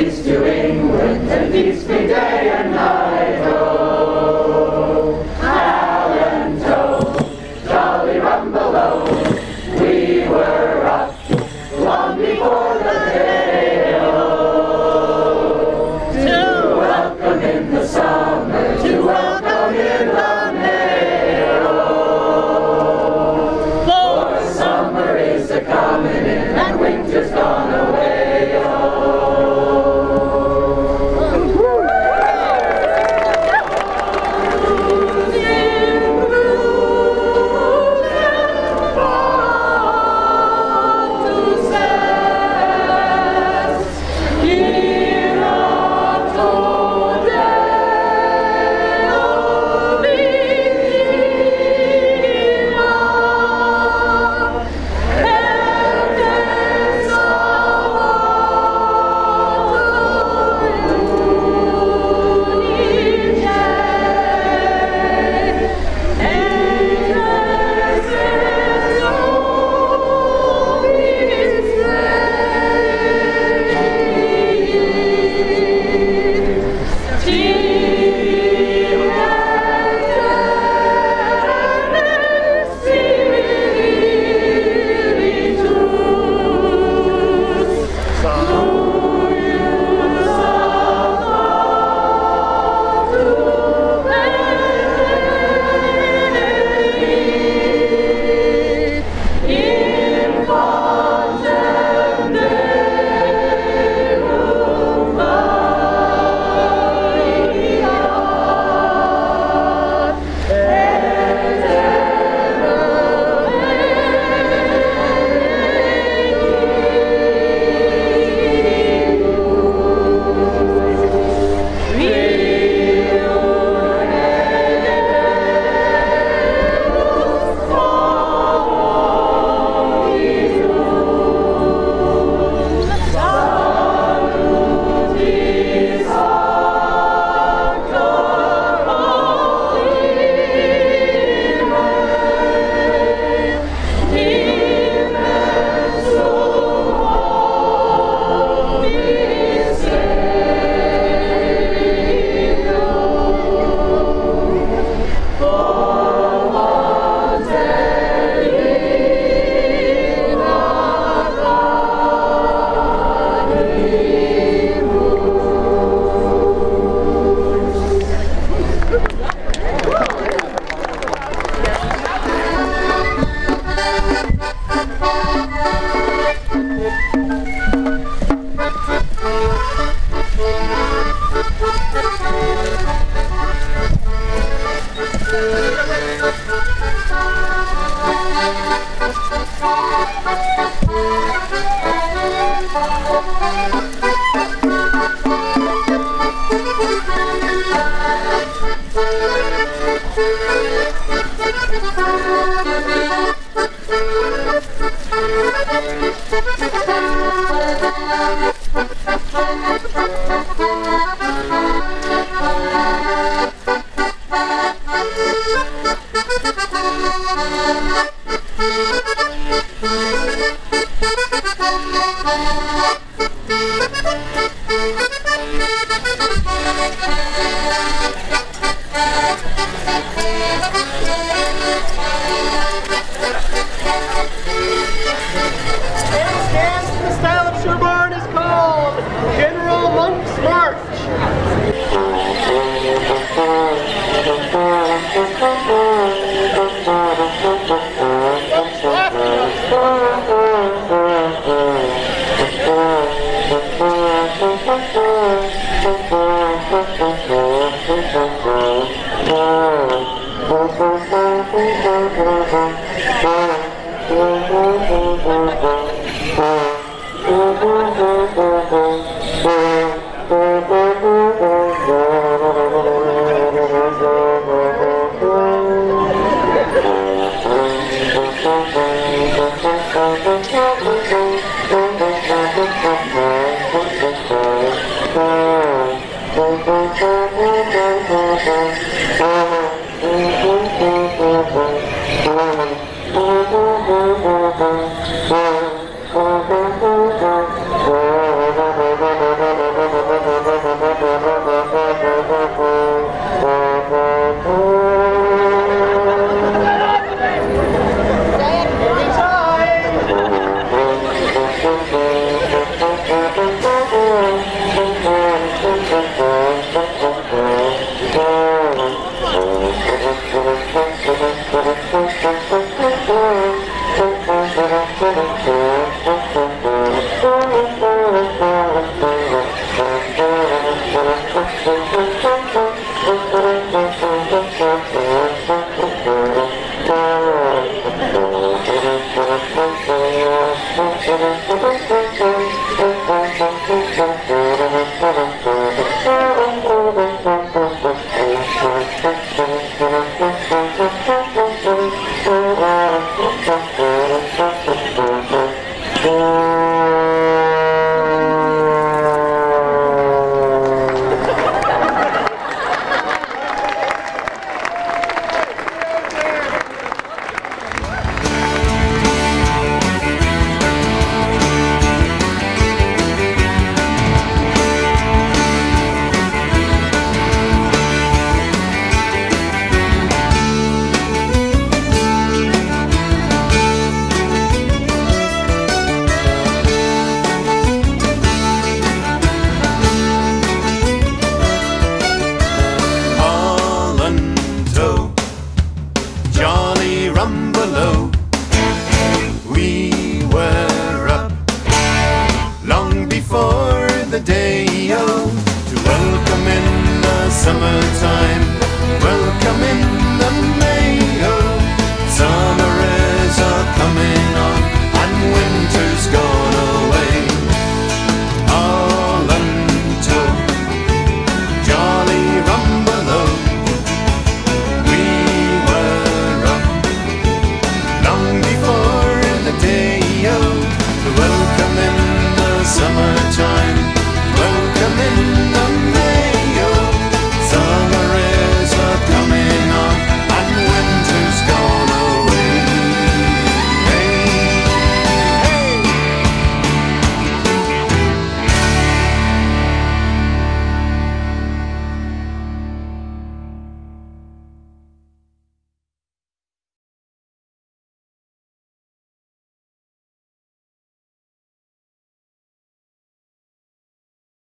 Christian. Let's go. Thank you. Música